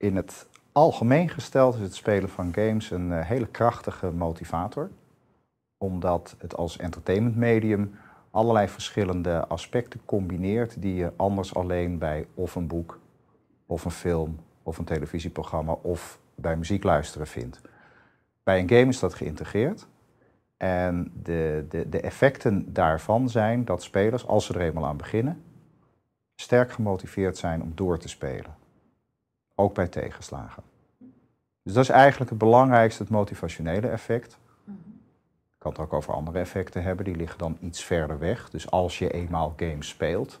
In het algemeen gesteld is het spelen van games een eh, hele krachtige motivator. Omdat het als entertainmentmedium allerlei verschillende aspecten combineert die je anders alleen bij of een boek, of een film, of een televisieprogramma of bij muziek luisteren vindt. Bij een game is dat geïntegreerd. En de, de, de effecten daarvan zijn dat spelers, als ze er eenmaal aan beginnen, sterk gemotiveerd zijn om door te spelen. Ook bij tegenslagen. Dus dat is eigenlijk het belangrijkste, het motivationele effect. Ik kan het ook over andere effecten hebben, die liggen dan iets verder weg. Dus als je eenmaal games speelt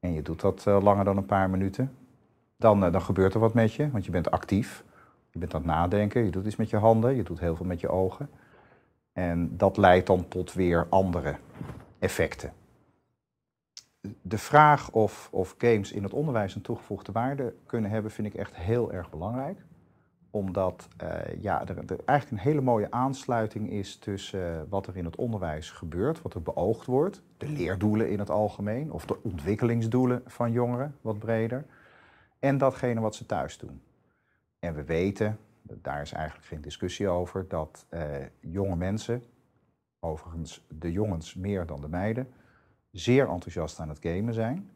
en je doet dat uh, langer dan een paar minuten, dan, uh, dan gebeurt er wat met je, want je bent actief. Je bent aan het nadenken, je doet iets met je handen, je doet heel veel met je ogen. En dat leidt dan tot weer andere effecten. De vraag of, of games in het onderwijs een toegevoegde waarde kunnen hebben, vind ik echt heel erg belangrijk. Omdat uh, ja, er, er, eigenlijk een hele mooie aansluiting is tussen uh, wat er in het onderwijs gebeurt, wat er beoogd wordt, de leerdoelen in het algemeen, of de ontwikkelingsdoelen van jongeren, wat breder, en datgene wat ze thuis doen. En we weten, daar is eigenlijk geen discussie over, dat uh, jonge mensen, overigens de jongens meer dan de meiden, zeer enthousiast aan het gamen zijn.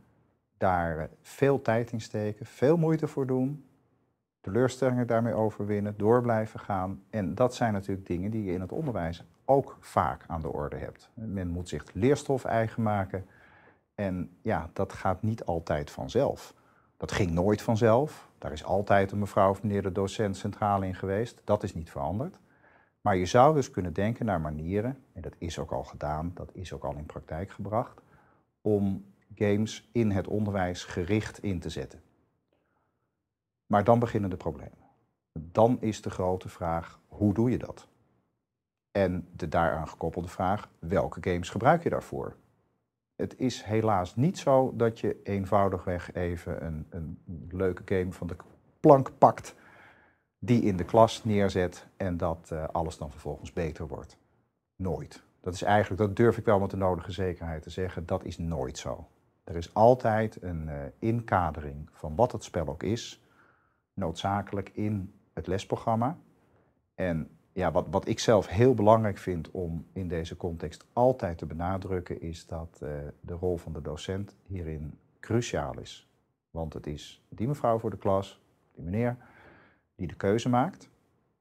Daar veel tijd in steken, veel moeite voor doen, teleurstellingen daarmee overwinnen, door blijven gaan. En dat zijn natuurlijk dingen die je in het onderwijs ook vaak aan de orde hebt. Men moet zich leerstof eigen maken. En ja, dat gaat niet altijd vanzelf. Dat ging nooit vanzelf. Daar is altijd een mevrouw of meneer de docent centraal in geweest. Dat is niet veranderd. Maar je zou dus kunnen denken naar manieren, en dat is ook al gedaan, dat is ook al in praktijk gebracht, om games in het onderwijs gericht in te zetten. Maar dan beginnen de problemen. Dan is de grote vraag, hoe doe je dat? En de daaraan gekoppelde vraag, welke games gebruik je daarvoor? Het is helaas niet zo dat je eenvoudigweg even een, een leuke game van de plank pakt, die in de klas neerzet en dat uh, alles dan vervolgens beter wordt. Nooit. Dat is eigenlijk, dat durf ik wel met de nodige zekerheid te zeggen, dat is nooit zo. Er is altijd een uh, inkadering van wat het spel ook is, noodzakelijk in het lesprogramma. En ja, wat, wat ik zelf heel belangrijk vind om in deze context altijd te benadrukken, is dat uh, de rol van de docent hierin cruciaal is. Want het is die mevrouw voor de klas, die meneer, die de keuze maakt.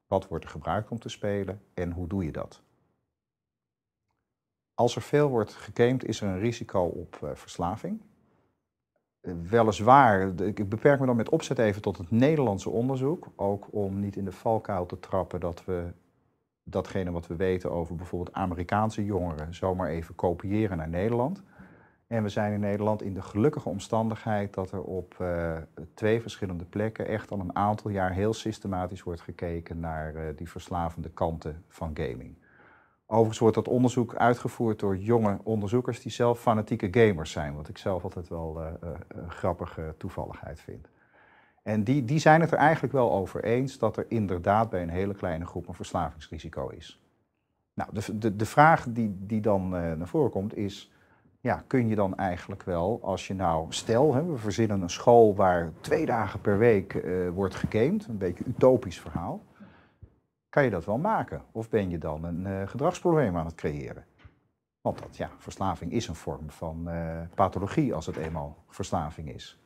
Wat wordt er gebruikt om te spelen en hoe doe je dat? Als er veel wordt gegamed, is er een risico op uh, verslaving. Uh, weliswaar, ik beperk me dan met opzet even tot het Nederlandse onderzoek. Ook om niet in de valkuil te trappen dat we datgene wat we weten over bijvoorbeeld Amerikaanse jongeren zomaar even kopiëren naar Nederland. En we zijn in Nederland in de gelukkige omstandigheid dat er op uh, twee verschillende plekken echt al een aantal jaar heel systematisch wordt gekeken naar die verslavende kanten van gaming. Overigens wordt dat onderzoek uitgevoerd door jonge onderzoekers die zelf fanatieke gamers zijn, wat ik zelf altijd wel een grappige toevalligheid vind. En die, die zijn het er eigenlijk wel over eens dat er inderdaad bij een hele kleine groep een verslavingsrisico is. Nou, de, de, de vraag die, die dan naar voren komt is, ja, kun je dan eigenlijk wel, als je nou, stel, hè, we verzinnen een school waar twee dagen per week wordt gegamed, een beetje utopisch verhaal, kan je dat wel maken? Of ben je dan een uh, gedragsprobleem aan het creëren? Want dat, ja, verslaving is een vorm van uh, pathologie als het eenmaal verslaving is.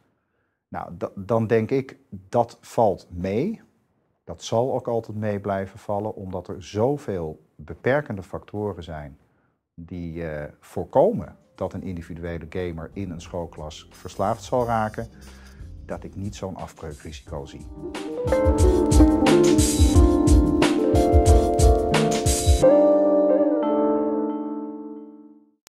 Nou, dan denk ik, dat valt mee. Dat zal ook altijd mee blijven vallen, omdat er zoveel beperkende factoren zijn die voorkomen dat een individuele gamer in een schoolklas verslaafd zal raken, dat ik niet zo'n afbreukrisico zie. Thank you.